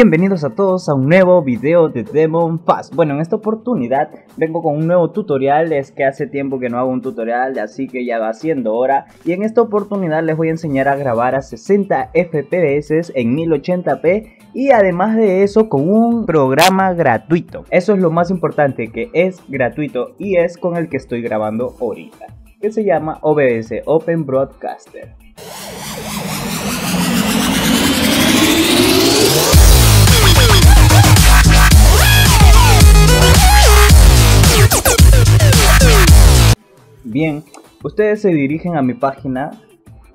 Bienvenidos a todos a un nuevo video de Demon Fast. Bueno, en esta oportunidad vengo con un nuevo tutorial, es que hace tiempo que no hago un tutorial, así que ya va siendo hora. Y en esta oportunidad les voy a enseñar a grabar a 60 FPS en 1080p y además de eso con un programa gratuito. Eso es lo más importante, que es gratuito y es con el que estoy grabando ahorita, que se llama OBS, Open Broadcaster. Bien, ustedes se dirigen a mi página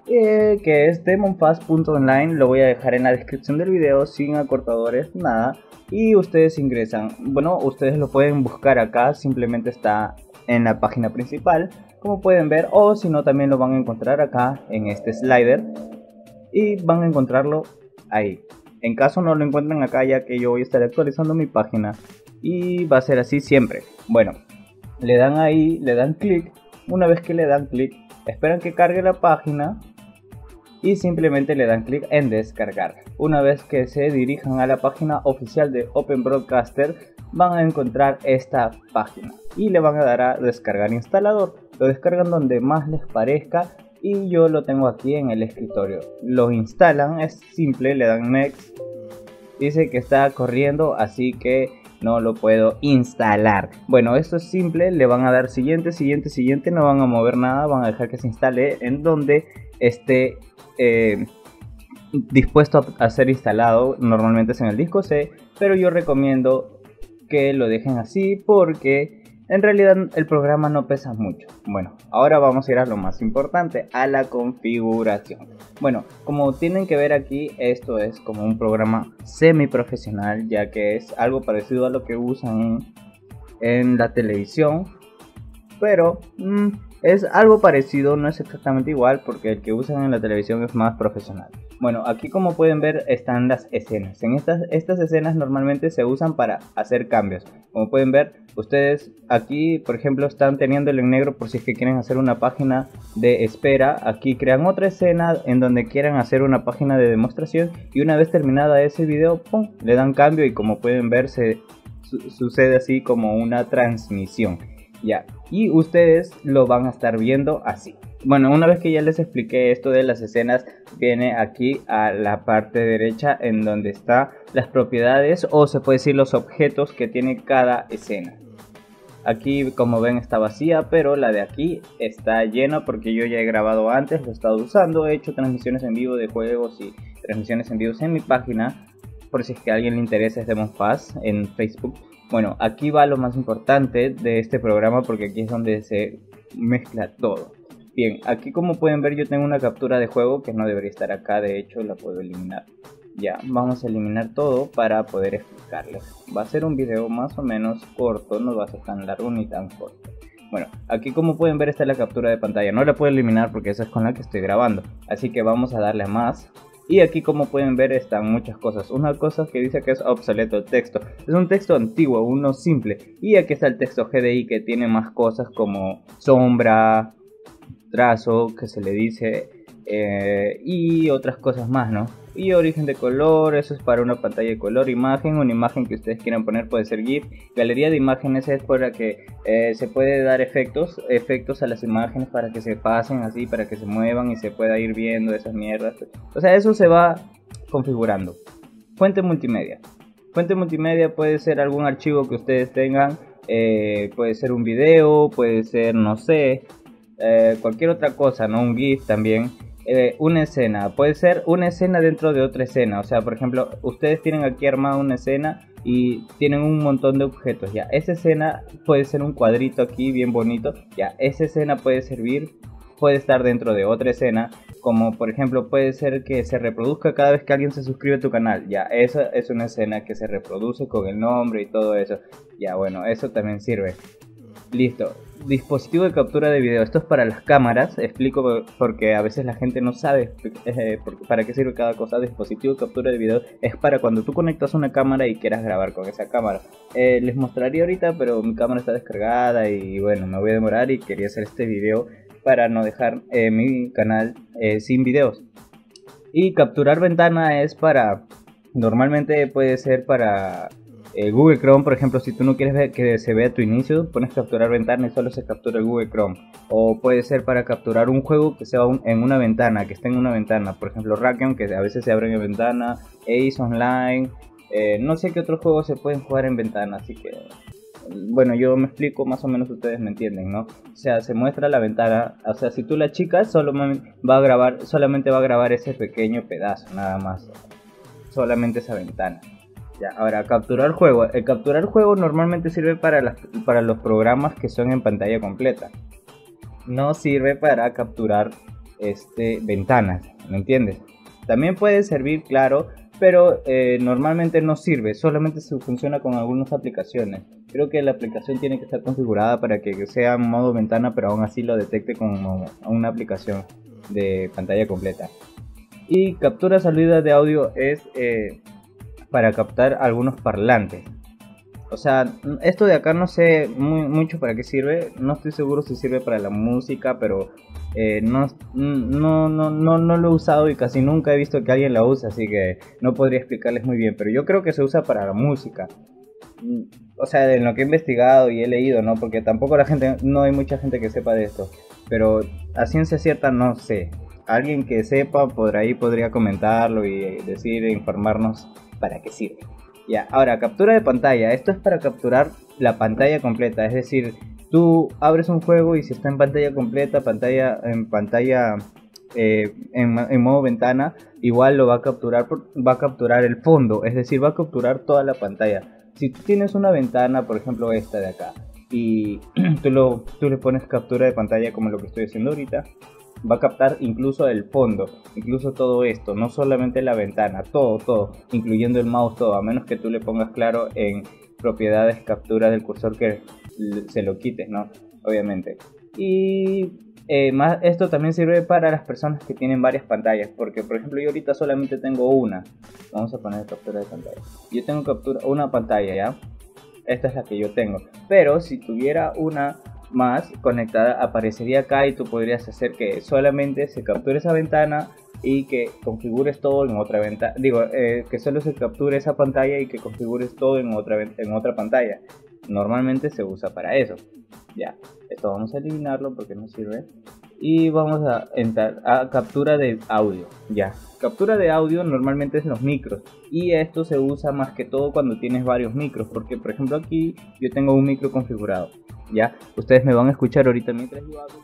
eh, que es demonfast.online, lo voy a dejar en la descripción del video sin acortadores, nada, y ustedes ingresan. Bueno, ustedes lo pueden buscar acá, simplemente está en la página principal, como pueden ver, o si no también lo van a encontrar acá en este slider y van a encontrarlo ahí. En caso no lo encuentren acá ya que yo voy a estar actualizando mi página y va a ser así siempre. Bueno, le dan ahí, le dan clic una vez que le dan clic, esperan que cargue la página y simplemente le dan clic en descargar. Una vez que se dirijan a la página oficial de Open Broadcaster, van a encontrar esta página y le van a dar a descargar instalador. Lo descargan donde más les parezca y yo lo tengo aquí en el escritorio. Lo instalan, es simple, le dan next. Dice que está corriendo, así que no lo puedo instalar. Bueno, esto es simple, le van a dar siguiente, siguiente, siguiente, no van a mover nada, van a dejar que se instale en donde esté eh, dispuesto a ser instalado, normalmente es en el disco C, pero yo recomiendo que lo dejen así porque en realidad el programa no pesa mucho. Bueno, ahora vamos a ir a lo más importante, a la configuración. Bueno, como tienen que ver aquí, esto es como un programa semi profesional, ya que es algo parecido a lo que usan en, la televisión. Pero mm, es algo parecido, no es exactamente igual, porque el que usan en la televisión es más profesional. Bueno, aquí como pueden ver están las escenas. En estas, estas escenas normalmente se usan para hacer cambios. Como pueden ver, ustedes aquí, por ejemplo, están teniéndolo en negro por si es que quieren hacer una página de espera. Aquí crean otra escena en donde quieran hacer una página de demostración y una vez terminada ese video, ¡pum! le dan cambio y como pueden ver se sucede así como una transmisión. Ya, y ustedes lo van a estar viendo así. Bueno, una vez que ya les expliqué esto de las escenas, viene aquí a la parte derecha en donde está las propiedades o se puede decir los objetos que tiene cada escena. Aquí como ven está vacía, pero la de aquí está llena porque yo ya he grabado antes, lo he estado usando, he hecho transmisiones en vivo de juegos y transmisiones en vivo en mi página, por si es que a alguien le interesa es Demon Pass en Facebook. Bueno, aquí va lo más importante de este programa porque aquí es donde se mezcla todo. Bien, aquí como pueden ver yo tengo una captura de juego que no debería estar acá, de hecho la puedo eliminar. Ya, vamos a eliminar todo para poder explicarles. Va a ser un video más o menos corto, no va a ser tan largo ni tan corto. Bueno, aquí como pueden ver está la captura de pantalla, no la puedo eliminar porque esa es con la que estoy grabando. Así que vamos a darle más. Y aquí como pueden ver están muchas cosas. Una cosa que dice que es obsoleto el texto. Es un texto antiguo, uno simple. Y aquí está el texto GDI que tiene más cosas como sombra, trazo que se le dice eh, y otras cosas más, ¿no? Y origen de color, eso es para una pantalla de color, imagen, una imagen que ustedes quieran poner puede ser GIF. Galería de imágenes es para que eh, se puede dar efectos, efectos a las imágenes para que se pasen así, para que se muevan y se pueda ir viendo esas mierdas. O sea, eso se va configurando. Fuente multimedia. Fuente multimedia puede ser algún archivo que ustedes tengan, eh, puede ser un video, puede ser, no sé, eh, cualquier otra cosa, ¿no? Un GIF también. Eh, una escena, puede ser una escena dentro de otra escena, o sea, por ejemplo, ustedes tienen aquí armada una escena y tienen un montón de objetos, ya, esa escena puede ser un cuadrito aquí bien bonito, ya, esa escena puede servir, puede estar dentro de otra escena, como por ejemplo puede ser que se reproduzca cada vez que alguien se suscribe a tu canal, ya, esa es una escena que se reproduce con el nombre y todo eso, ya, bueno, eso también sirve. Listo. Dispositivo de captura de video. Esto es para las cámaras. Explico porque a veces la gente no sabe eh, para qué sirve cada cosa. Dispositivo de captura de video es para cuando tú conectas una cámara y quieras grabar con esa cámara. Eh, les mostraría ahorita, pero mi cámara está descargada y bueno, me voy a demorar y quería hacer este video para no dejar eh, mi canal sin videos. Y capturar ventana es para Normalmente puede ser para eh, Google Chrome, por ejemplo, si tú no quieres ver que se vea tu inicio, pones capturar ventana y solo se captura el Google Chrome. O puede ser para capturar un juego que sea en una ventana, que esté en una ventana. Por ejemplo, Rakion, que a veces se abre en ventana, Ace Online. Eh, no sé qué otros juegos se pueden jugar en ventana, así que bueno, yo me explico más o menos ustedes me entienden, ¿no? O sea, se muestra la ventana, o sea, si tú la chicas solo va a grabar, solamente va a grabar ese pequeño pedazo, nada más. Solamente esa ventana. Ahora capturar juego. El capturar juego normalmente sirve para, para los programas que son en pantalla completa. No sirve para capturar este, ventanas, ¿me entiendes? También puede servir, claro, pero eh, normalmente no sirve, solamente se funciona con algunas aplicaciones. Creo que la aplicación tiene que estar configurada para que sea en modo ventana, pero aún así lo detecte como una aplicación de pantalla completa. Y captura salida de audio es eh, para captar algunos parlantes. O sea, esto de acá no sé mucho para qué sirve. No estoy seguro si sirve para la música, pero eh, no, no, no, no, no lo he usado y casi nunca he visto que alguien la use, así que no podría explicarles muy bien. Pero yo creo que se usa para la música. O sea, en lo que he investigado y he leído, ¿no? Porque tampoco la gente, no hay mucha gente que sepa de esto. Pero a ciencia cierta no sé. Alguien que sepa por ahí podría comentarlo y decir, informarnos para qué sirve. Ya, ahora, captura de pantalla. Esto es para capturar la pantalla completa. Es decir, tú abres un juego y si está en pantalla completa, pantalla en pantalla eh, en, modo ventana, igual lo va a capturar, va a capturar el fondo. Es decir, va a capturar toda la pantalla. Si tú tienes una ventana, por ejemplo esta de acá, y tú, lo, tú le pones captura de pantalla como lo que estoy haciendo ahorita, va a captar incluso el fondo, incluso todo esto, no solamente la ventana, todo, todo, incluyendo el mouse, todo, a menos que tú le pongas claro en propiedades captura del cursor que se lo quites, ¿no? Obviamente. Y eh, más, esto también sirve para las personas que tienen varias pantallas, porque por ejemplo yo ahorita solamente tengo una. Vamos a poner captura de pantalla. Yo tengo captura una pantalla, ¿ya? Esta es la que yo tengo. Pero si tuviera una más conectada aparecería acá y tú podrías hacer que solamente se capture esa ventana y que configures todo en otra ventana. Digo, eh, que solo se capture esa pantalla y que configures todo en otra, en otra pantalla. Normalmente se usa para eso. Ya, esto vamos a eliminarlo porque no sirve. Y vamos a entrar a captura de audio. Ya, captura de audio normalmente es los micros. Y esto se usa más que todo cuando tienes varios micros. Porque por ejemplo aquí yo tengo un micro configurado ya ustedes me van a escuchar ahorita mientras yo hago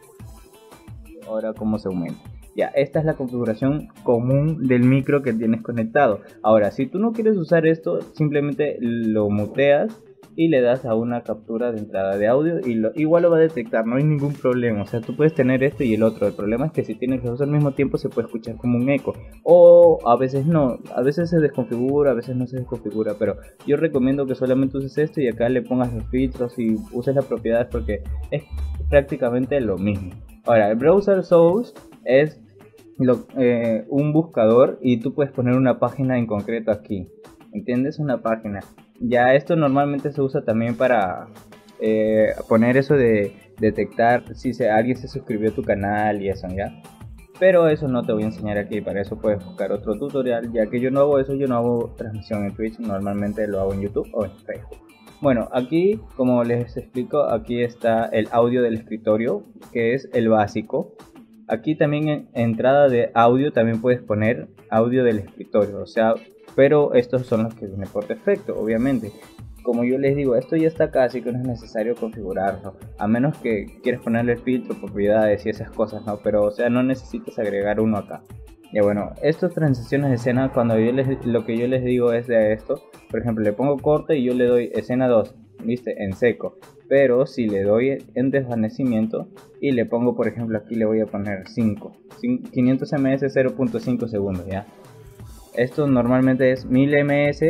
ahora cómo se aumenta ya esta es la configuración común del micro que tienes conectado ahora si tú no quieres usar esto simplemente lo muteas y le das a una captura de entrada de audio y lo, igual lo va a detectar, no hay ningún problema. O sea, tú puedes tener esto y el otro. El problema es que si tienes los dos al mismo tiempo se puede escuchar como un eco. O a veces no, a veces se desconfigura, a veces no se desconfigura. Pero yo recomiendo que solamente uses esto y acá le pongas los filtros y uses las propiedades porque es prácticamente lo mismo. Ahora, el browser source es eh, un buscador y tú puedes poner una página en concreto aquí. ¿Entiendes? Una página. Ya esto normalmente se usa también para eh, poner eso de detectar si alguien se suscribió a tu canal y eso, ¿ya? Pero eso no te voy a enseñar aquí, para eso puedes buscar otro tutorial, ya que yo no hago eso, yo no hago transmisión en Twitch, normalmente lo hago en YouTube o en Facebook. Bueno, aquí, como les explico, aquí está el audio del escritorio, que es el básico. Aquí también en entrada de audio también puedes poner audio del escritorio, o sea, pero estos son los que vienen por defecto, obviamente. Como yo les digo, esto ya está acá, así que no es necesario configurarlo. A menos que quieras ponerle filtro, propiedades y esas cosas, ¿no? Pero, o sea, no necesitas agregar uno acá. Y bueno, estas transiciones de escena, cuando yo les, lo que yo les digo es de esto, por ejemplo, le pongo corte y yo le doy escena 2, ¿viste? En seco. Pero si le doy en desvanecimiento y le pongo, por ejemplo, aquí le voy a poner 5, 500 ms 0.5 segundos, ¿ya? Esto normalmente es 1000 ms,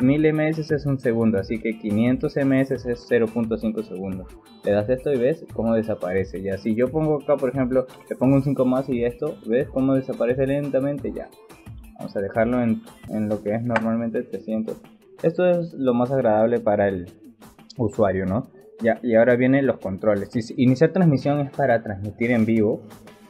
1000 ms es un segundo, así que 500 ms es 0.5 segundos. Le das esto y ves cómo desaparece. Ya, si yo pongo acá, por ejemplo, le pongo un 5 más y esto, ves cómo desaparece lentamente. Ya, vamos a dejarlo en, en lo que es normalmente 300. Esto es lo más agradable para el usuario, ¿no? Ya, y ahora vienen los controles. Iniciar transmisión es para transmitir en vivo,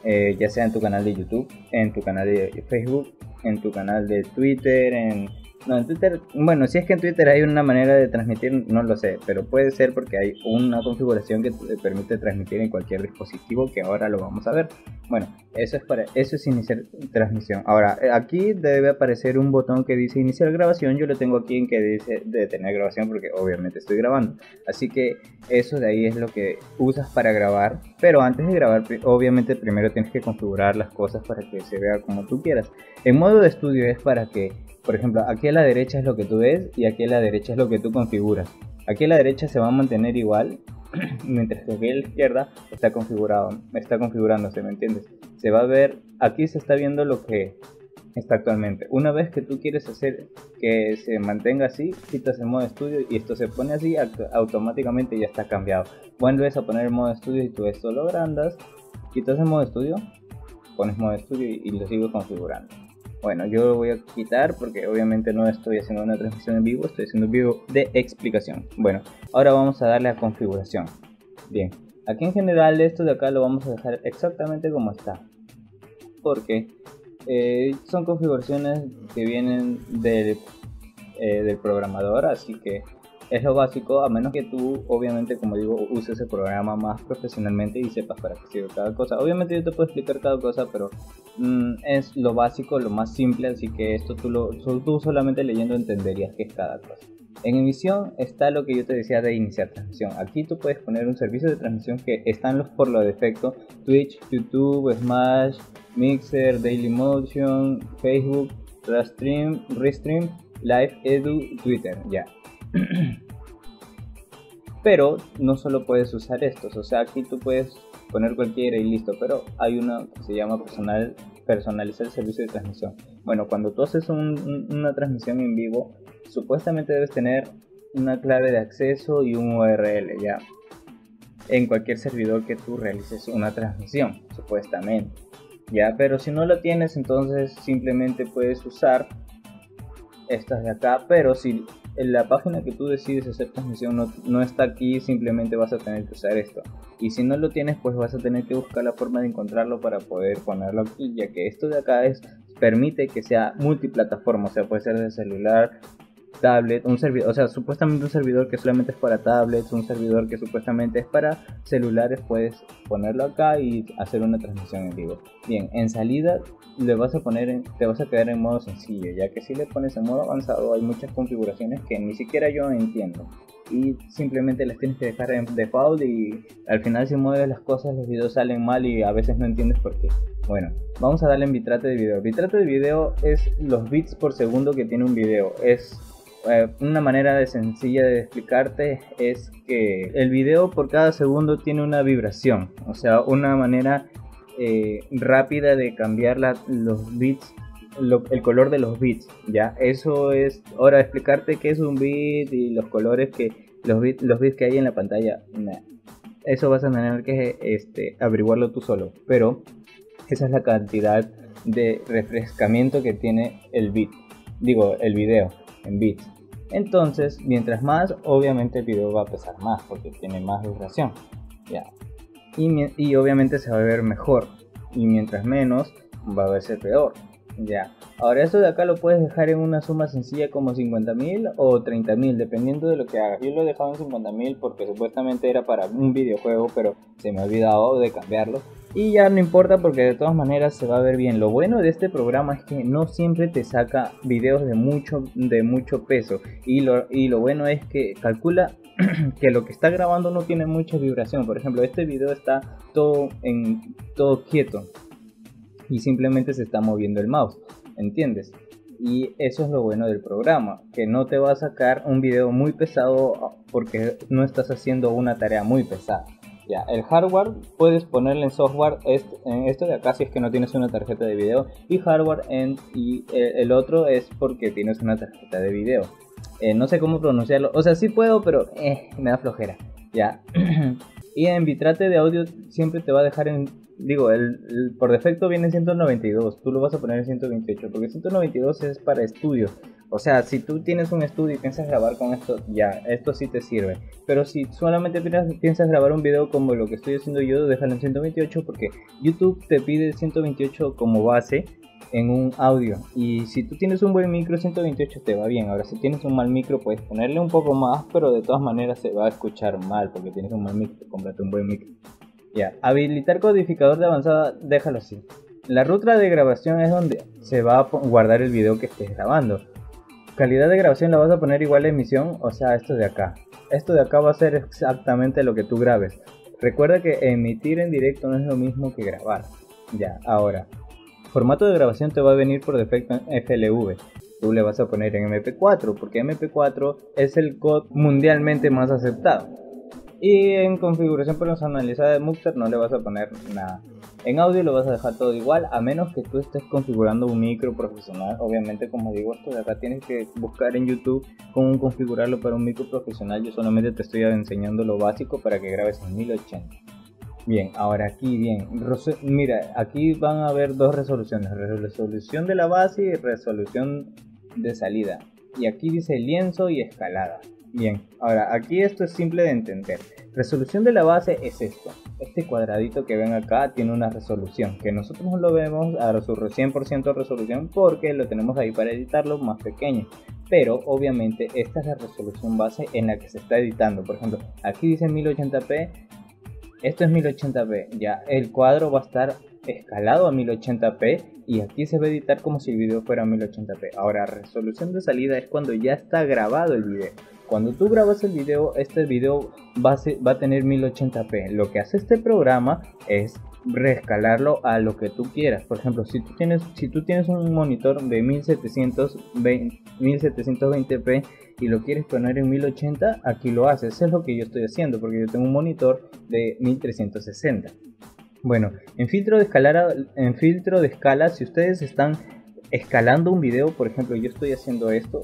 eh, ya sea en tu canal de YouTube, en tu canal de Facebook en tu canal de Twitter, en No, en Twitter, bueno, si es que en Twitter hay una manera de transmitir, no lo sé, pero puede ser porque hay una configuración que te permite transmitir en cualquier dispositivo que ahora lo vamos a ver. Bueno, eso es para eso es iniciar transmisión. Ahora, eh, aquí debe aparecer un botón que dice iniciar grabación. Yo lo tengo aquí en que dice detener grabación porque obviamente estoy grabando. Así que eso de ahí es lo que usas para grabar, pero antes de grabar obviamente primero tienes que configurar las cosas para que se vea como tú quieras. En modo de estudio es para que por ejemplo, aquí a la derecha es lo que tú ves y aquí a la derecha es lo que tú configuras. Aquí a la derecha se va a mantener igual, mientras que aquí a la izquierda está configurado, está configurándose, ¿me entiendes? Se va a ver, aquí se está viendo lo que está actualmente. Una vez que tú quieres hacer que se mantenga así, quitas el modo estudio y esto se pone así, automáticamente ya está cambiado. Vuelves a poner el modo estudio y tú esto lo agrandas, quitas el modo estudio, pones modo estudio y lo sigo configurando. Bueno, yo lo voy a quitar porque obviamente no estoy haciendo una transmisión en vivo, estoy haciendo un vivo de explicación. Bueno, ahora vamos a darle a configuración. Bien, aquí en general esto de acá lo vamos a dejar exactamente como está. Porque eh, son configuraciones que vienen del, eh, del programador, así que es lo básico, a menos que tú, obviamente, como digo, uses el programa más profesionalmente y sepas para qué sirve cada cosa. Obviamente yo te puedo explicar cada cosa, pero mm, es lo básico, lo más simple, así que esto tú, lo, tú solamente leyendo entenderías qué es cada cosa. En emisión está lo que yo te decía de iniciar transmisión. Aquí tú puedes poner un servicio de transmisión que están los por lo defecto. Twitch, YouTube, Smash, Mixer, Dailymotion, Facebook, Restream, Restream, Live Edu, Twitter. Ya. pero no solo puedes usar estos, o sea, aquí tú puedes poner cualquiera y listo, pero hay una que se llama personal, personalizar el servicio de transmisión. Bueno, cuando tú haces una transmisión en vivo, supuestamente debes tener una clave de acceso y un URL ya en cualquier servidor que tú realices una transmisión, supuestamente. Ya, pero si no lo tienes, entonces simplemente puedes usar estas de acá, pero si en la página que tú decides hacer transmisión no, no, está aquí, simplemente vas a tener que usar esto. Y si no lo tienes, pues vas a tener que buscar la forma de encontrarlo para poder ponerlo aquí, ya que esto de acá es permite que sea multiplataforma, o sea, puede ser de celular, tablet, un servidor, o sea, supuestamente un servidor que solamente es para tablets, un servidor que supuestamente es para celulares, puedes ponerlo acá y hacer una transmisión en vivo. Bien, en salida le vas a poner, en, te vas a quedar en modo sencillo, ya que si le pones en modo avanzado hay muchas configuraciones que ni siquiera yo entiendo y simplemente las tienes que dejar en default y al final si mueves las cosas los videos salen mal y a veces no entiendes por qué. Bueno, vamos a darle en bitrate de video. Bitrate de video es los bits por segundo que tiene un video. Es eh, una manera de sencilla de explicarte es que el video por cada segundo tiene una vibración, o sea, una manera eh, rápida de cambiar los bits, el color de los bits, ya. Eso es hora de explicarte qué es un bit y los colores que los bits, los bits que hay en la pantalla. Eso vas a tener que este, averiguarlo tú solo, pero esa es la cantidad de refrescamiento que tiene el bit, digo, el video en bits. Entonces, mientras más, obviamente el video va a pesar más porque tiene más duración. Ya. Y, obviamente se va a ver mejor. Y mientras menos, va a verse peor. Ya. Ahora esto de acá lo puedes dejar en una suma sencilla como 50.000 o 30.000 dependiendo de lo que hagas. Yo lo he dejado en 50.000 porque supuestamente era para un videojuego, pero se me ha olvidado de cambiarlo. Y ya no importa porque de todas maneras se va a ver bien. Lo bueno de este programa es que no siempre te saca videos de mucho, de mucho peso. Y lo, y lo bueno es que calcula que lo que está grabando no tiene mucha vibración. Por ejemplo, este video está todo, en, todo quieto. Y simplemente se está moviendo el mouse. ¿Entiendes? Y eso es lo bueno del programa, que no te va a sacar un video muy pesado porque no estás haciendo una tarea muy pesada. Ya, el hardware puedes ponerle en software en esto de acá si es que no tienes una tarjeta de video y hardware en y eh, el otro es porque tienes una tarjeta de video. Eh, no sé cómo pronunciarlo, o sea, sí puedo, pero eh, me da flojera. Ya. y en bitrate de audio siempre te va a dejar en digo, el, por defecto viene en 192, tú lo vas a poner en 128, porque 192 es para estudio. O sea, si tú tienes un estudio y piensas grabar con esto, ya, esto sí te sirve. Pero si solamente piensas grabar un video como lo que estoy haciendo yo, déjalo en 128 porque YouTube te pide 128 como base en un audio. Y si tú tienes un buen micro 128 te va bien. Ahora si tienes un mal micro puedes ponerle un poco más, pero de todas maneras se va a escuchar mal porque tienes un mal micro. Cómprate un buen micro. Ya, habilitar codificador de avanzada, déjalo así. La ruta de grabación es donde se va a guardar el video que estés grabando. Calidad de grabación la vas a poner igual a emisión, o sea, esto de acá. Esto de acá va a ser exactamente lo que tú grabes. Recuerda que emitir en directo no es lo mismo que grabar. Ya, ahora, formato de grabación te va a venir por defecto en FLV. Tú le vas a poner en MP4 porque MP4 es el code mundialmente más aceptado. Y en configuración personalizada de Muxer no le vas a poner nada. En audio lo vas a dejar todo igual, a menos que tú estés configurando un micro profesional. Obviamente, como digo, esto de acá tienes que buscar en YouTube cómo configurarlo para un micro profesional. Yo solamente te estoy enseñando lo básico para que grabes en 1080. Bien, ahora aquí, bien. Mira, aquí van a haber dos resoluciones: resolución de la base y resolución de salida. Y aquí dice lienzo y escalada. Bien, ahora aquí esto es simple de entender. Resolución de la base es esto. Este cuadradito que ven acá tiene una resolución que nosotros no lo vemos a su 100% resolución porque lo tenemos ahí para editarlo más pequeño. Pero obviamente esta es la resolución base en la que se está editando. Por ejemplo, aquí dice 1080p esto es 1080p, ya el cuadro va a estar escalado a 1080p y aquí se va a editar como si el video fuera 1080p. Ahora, resolución de salida es cuando ya está grabado el video. Cuando tú grabas el video, este video va a, va a tener 1080p. Lo que hace este programa es reescalarlo a lo que tú quieras. Por ejemplo, si tú tienes, si tú tienes un monitor de 1720, 1720p y lo quieres poner en 1080, aquí lo haces. Eso es lo que yo estoy haciendo porque yo tengo un monitor de 1360. Bueno, en filtro de escalar, en filtro de escala, si ustedes están escalando un video, por ejemplo, yo estoy haciendo esto,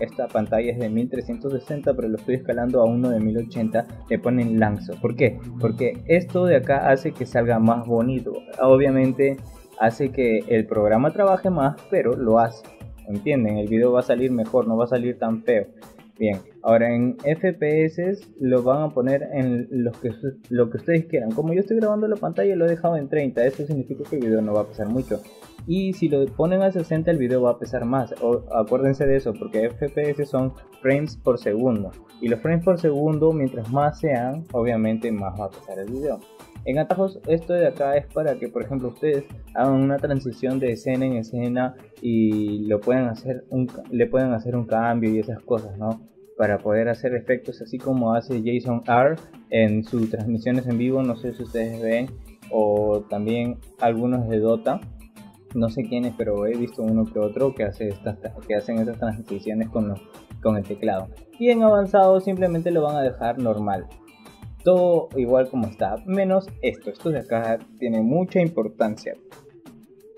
esta pantalla es de 1360 pero lo estoy escalando a uno de 1080 le ponen lanzo. ¿por qué? porque esto de acá hace que salga más bonito. Obviamente hace que el programa trabaje más pero lo hace. Entienden el video va a salir mejor no va a salir tan feo. Bien ahora en FPS lo van a poner en los que, lo que ustedes quieran como yo estoy grabando la pantalla lo he dejado en 30 eso significa que el video no va a pesar mucho y si lo ponen a 60 el video va a pesar más. O, acuérdense de eso porque FPS son frames por segundo y los frames por segundo mientras más sean obviamente más va a pesar el video. En atajos esto de acá es para que por ejemplo ustedes hagan una transición de escena en escena y lo puedan hacer un, le pueden hacer un cambio y esas cosas, ¿no? Para poder hacer efectos así como hace Jason R en sus transmisiones en vivo, no sé si ustedes ven, o también algunos de Dota no sé quiénes, pero he visto uno que otro que, hace estas, que hacen estas transiciones con, con el teclado. Y en avanzado simplemente lo van a dejar normal. Todo igual como está, menos esto. Esto de acá tiene mucha importancia.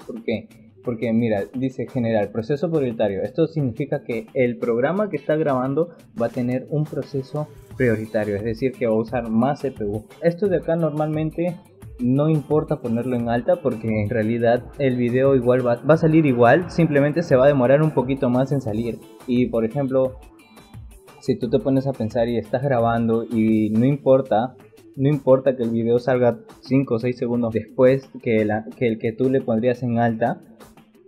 ¿Por qué? Porque mira, dice general, proceso prioritario. Esto significa que el programa que está grabando va a tener un proceso prioritario, es decir, que va a usar más CPU. Esto de acá normalmente no importa ponerlo en alta porque en realidad el video igual va, a salir igual, simplemente se va a demorar un poquito más en salir. Y por ejemplo, si tú te pones a pensar y estás grabando y no importa, no importa que el video salga 5 o 6 segundos después que, la, que el que tú le pondrías en alta,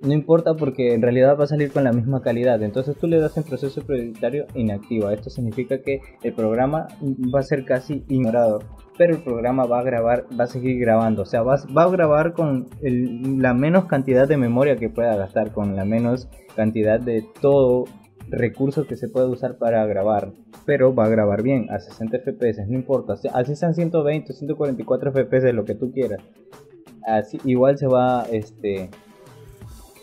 no importa porque en realidad va a salir con la misma calidad. Entonces tú le das en proceso prioritario inactiva. Esto significa que el programa va a ser casi ignorado. Pero el programa va a grabar, va a seguir grabando. O sea, va, a grabar con la menos cantidad de memoria que pueda gastar, con la menos cantidad de todo recurso que se puede usar para grabar. Pero va a grabar bien, a 60 FPS, no importa. Así sean 120, 144 FPS, lo que tú quieras. Así, igual se va este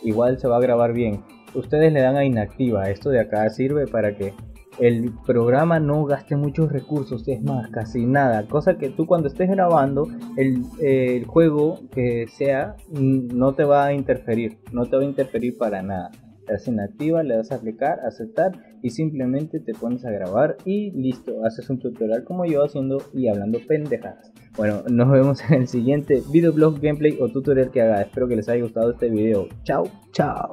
igual se va a grabar bien. Ustedes le dan a inactiva, esto de acá sirve para que el programa no gaste muchos recursos, es más, casi nada. Cosa que tú cuando estés grabando, el, el, juego que sea no te va a interferir, no te va a interferir para nada. Le das inactiva, le das a aplicar, aceptar y simplemente te pones a grabar y listo, haces un tutorial como yo haciendo y hablando pendejadas. Bueno, nos vemos en el siguiente videoblog, gameplay o tutorial que haga. Espero que les haya gustado este video. Chao, chao.